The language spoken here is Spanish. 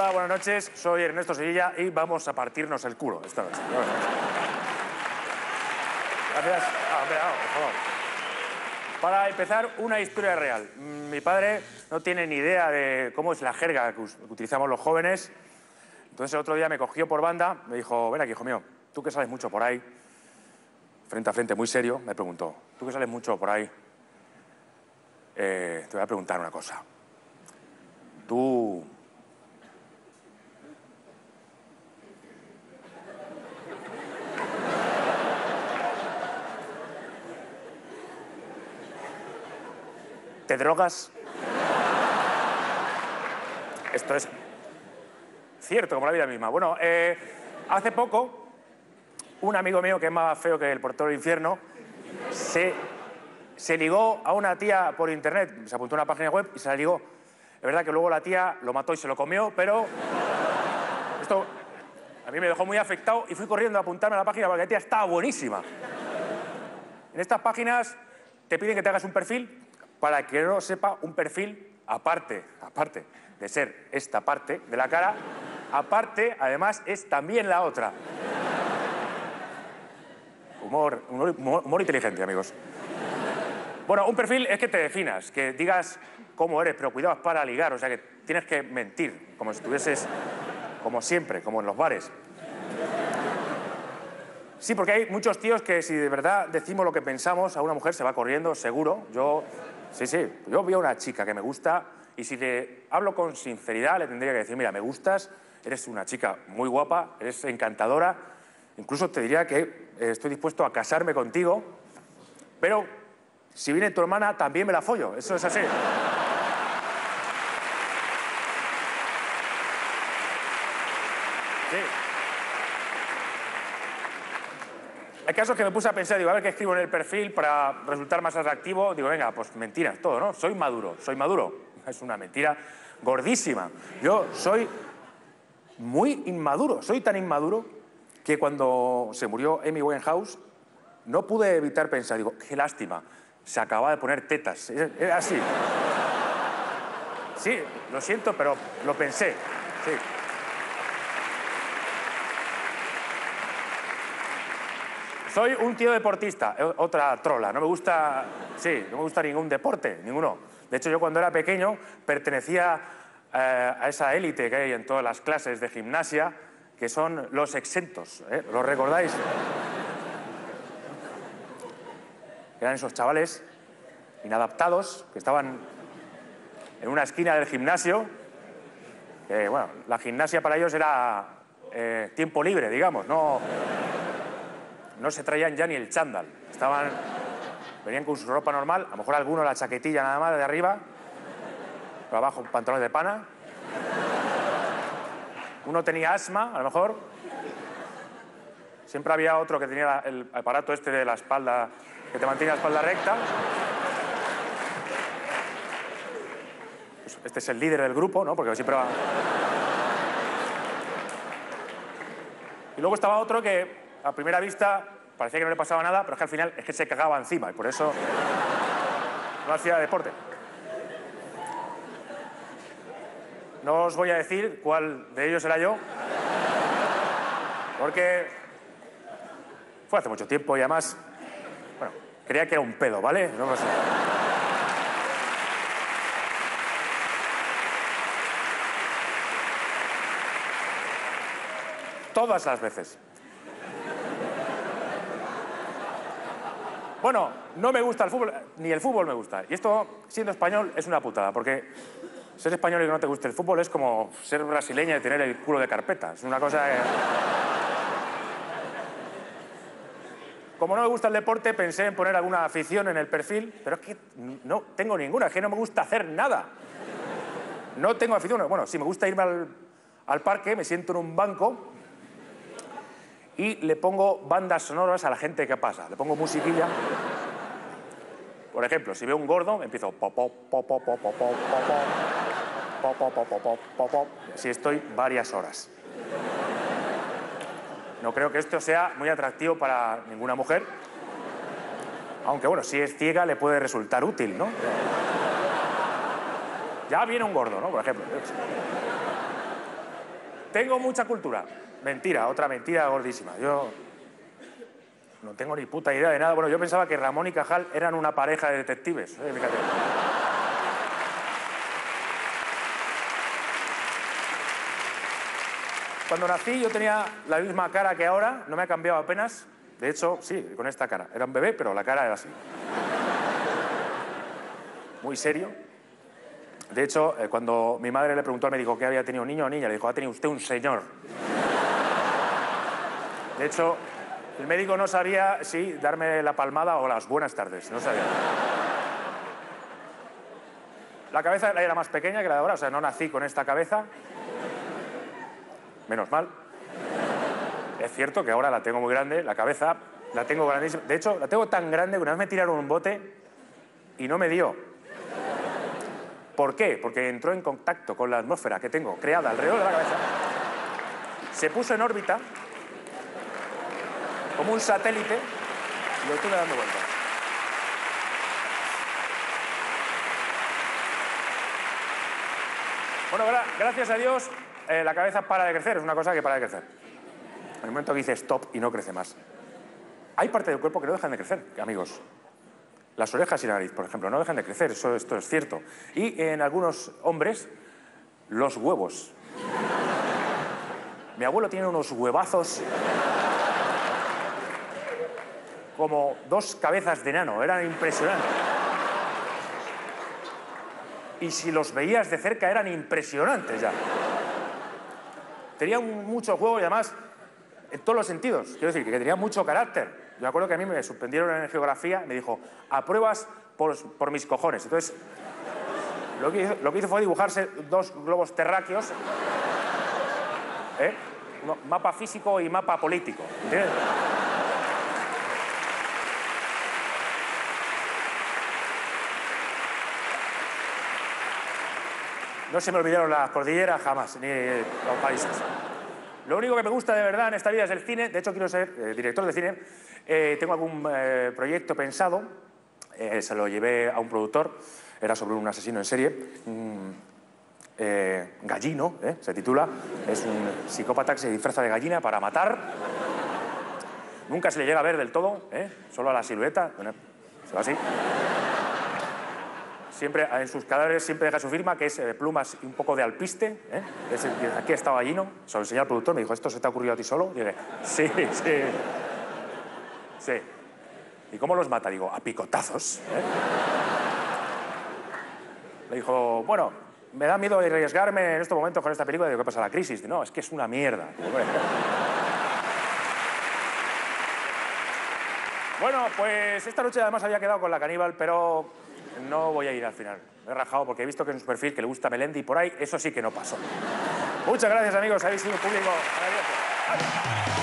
Hola, buenas noches. Soy Ernesto Sevilla y vamos a partirnos el culo esta noche. Gracias. Ah, ah, por favor. Para empezar, una historia real. Mm, Mi padre no tiene ni idea de cómo es la jerga que utilizamos los jóvenes. Entonces el otro día me cogió por banda, me dijo, ven aquí, hijo mío, tú que sales mucho por ahí, frente a frente, muy serio, me preguntó, tú que sales mucho por ahí, eh, te voy a preguntar una cosa. Tú... ¿Te drogas? Esto es cierto, como la vida misma. Bueno, eh, hace poco, un amigo mío que es más feo que el portero del infierno, se, se ligó a una tía por internet, se apuntó a una página web y se la ligó. Es verdad que luego la tía lo mató y se lo comió, pero esto a mí me dejó muy afectado y fui corriendo a apuntarme a la página porque la tía estaba buenísima. En estas páginas te piden que te hagas un perfil para que no sepa un perfil aparte, aparte de ser esta parte de la cara, aparte, además, es también la otra. Humor, humor, humor- inteligente, amigos. Bueno, un perfil es que te definas, que digas cómo eres, pero cuidado, para ligar, o sea que tienes que mentir, como si estuvieses, como siempre, como en los bares. Sí, porque hay muchos tíos que si de verdad decimos lo que pensamos, a una mujer se va corriendo, seguro. Yo, sí, sí, yo veo a una chica que me gusta y si le hablo con sinceridad le tendría que decir, mira, me gustas, eres una chica muy guapa, eres encantadora, incluso te diría que eh, estoy dispuesto a casarme contigo, pero si viene tu hermana también me la follo, eso es así. Sí. Hay casos que me puse a pensar, digo, a ver qué escribo en el perfil para resultar más atractivo. Digo, venga, pues mentiras, todo, ¿no? Soy maduro, soy maduro. Es una mentira gordísima. Yo soy muy inmaduro, soy tan inmaduro que cuando se murió Amy Winehouse no pude evitar pensar, digo, qué lástima, se acaba de poner tetas. Era así. Sí, lo siento, pero lo pensé. Sí. Soy un tío deportista, eh, otra trola. No me gusta, sí, no me gusta ningún deporte, ninguno. De hecho, yo cuando era pequeño pertenecía eh, a esa élite que hay en todas las clases de gimnasia, que son los exentos. ¿eh? ¿Lo recordáis? Eran esos chavales inadaptados que estaban en una esquina del gimnasio. bueno, la gimnasia para ellos era eh, tiempo libre, digamos, no no se traían ya ni el chándal. Estaban, venían con su ropa normal, a lo mejor alguno la chaquetilla nada más de arriba, pero abajo pantalones de pana. Uno tenía asma, a lo mejor. Siempre había otro que tenía el aparato este de la espalda, que te mantiene la espalda recta. Pues este es el líder del grupo, ¿no? Porque siempre va... Y luego estaba otro que a primera vista parecía que no le pasaba nada, pero es que al final es que se cagaba encima y por eso no hacía deporte. No os voy a decir cuál de ellos era yo, porque fue hace mucho tiempo y además, bueno, creía que era un pedo, ¿vale? No lo sé. Todas las veces. Bueno, no me gusta el fútbol, ni el fútbol me gusta. Y esto, siendo español, es una putada, porque ser español y que no te guste el fútbol es como ser brasileña y tener el culo de carpeta. Es una cosa que... Como no me gusta el deporte, pensé en poner alguna afición en el perfil, pero es que no tengo ninguna, es que no me gusta hacer nada. No tengo afición. Bueno, sí, me gusta irme al, al parque, me siento en un banco y le pongo bandas sonoras a la gente que pasa. Le pongo musiquilla. Por ejemplo, si veo un gordo, empiezo... Si estoy varias horas. No creo que esto sea muy atractivo para ninguna mujer. Aunque bueno, si es ciega le puede resultar útil, ¿no? Ya viene un gordo, ¿no? Por ejemplo. Tengo mucha cultura. Mentira, otra mentira gordísima. Yo no tengo ni puta idea de nada. Bueno, yo pensaba que Ramón y Cajal eran una pareja de detectives. eh. Cuando nací yo tenía la misma cara que ahora, no me ha cambiado apenas. De hecho, sí, con esta cara. Era un bebé, pero la cara era así. Muy serio. De hecho, eh, cuando mi madre le preguntó al médico que había tenido niño o niña, le dijo, ha tenido usted un señor. De hecho, el médico no sabía si darme la palmada o las buenas tardes. No sabía. La cabeza era más pequeña que la de ahora, o sea, no nací con esta cabeza. Menos mal. Es cierto que ahora la tengo muy grande, la cabeza la tengo grandísima. De hecho, la tengo tan grande que una vez me tiraron un bote y no me dio. ¿Por qué? Porque entró en contacto con la atmósfera que tengo creada alrededor de la cabeza. Se puso en órbita como un satélite lo estuve dando vueltas. Bueno, gra- gracias a Dios, eh, la cabeza para de crecer, es una cosa que para de crecer. En el momento que dice stop y no crece más. Hay parte del cuerpo que no dejan de crecer, amigos. Las orejas y la nariz, por ejemplo, no dejan de crecer, eso, esto es cierto. Y en algunos hombres, los huevos. Mi abuelo tiene unos huevazos como dos cabezas de enano, eran impresionantes. Y si los veías de cerca eran impresionantes ya. Tenía mucho juego y además en todos los sentidos. Quiero decir, que tenía mucho carácter. Yo me acuerdo que a mí me suspendieron en geografía, me dijo, apruebas por, por mis cojones. Entonces, lo que, hizo, fue dibujarse dos globos terráqueos, ¿eh? Mapa físico y mapa político. ¿entiendes? No se me olvidaron las cordilleras jamás, ni los países. Lo único que me gusta de verdad en esta vida es el cine. De hecho, quiero ser eh, director de cine. Eh, tengo algún eh, proyecto pensado. Se lo llevé a un productor. Era sobre un asesino en serie. Mm, gallino, se titula. Es un psicópata que se disfraza de gallina para matar. Nunca se le llega a ver del todo, solo a la silueta. Bueno, se va así. Siempre, en sus cadáveres siempre deja su firma, que es eh, plumas y un poco de alpiste. ¿eh? Es aquí está Gallino. Se lo enseñé al productor, me dijo, ¿esto se te ha ocurrido a ti solo? Y dije, sí, sí. Sí. ¿Y cómo los mata? Digo, a picotazos. ¿eh? Le dijo, bueno, me da miedo arriesgarme en estos momentos con esta película. Digo, ¿qué pasa? La crisis. Digo, no, es que es una mierda. Bueno, pues esta noche además había quedado con la caníbal, pero no voy a ir al final. Me he rajado porque he visto que en su perfil que le gusta Melendi y por ahí, eso sí que no pasó. Muchas gracias, amigos. Habéis sido un público maravilloso. Adiós.